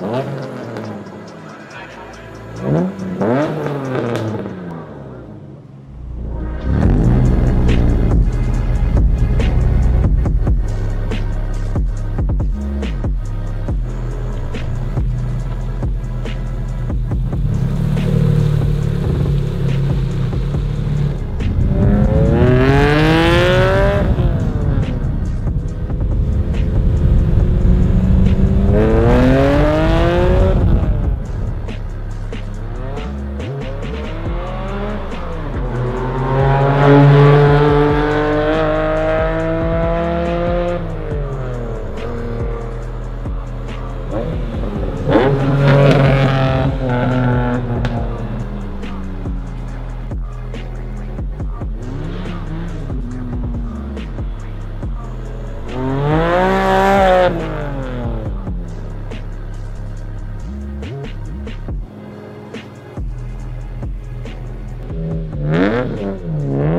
Mm-hmm. Mm-hmm.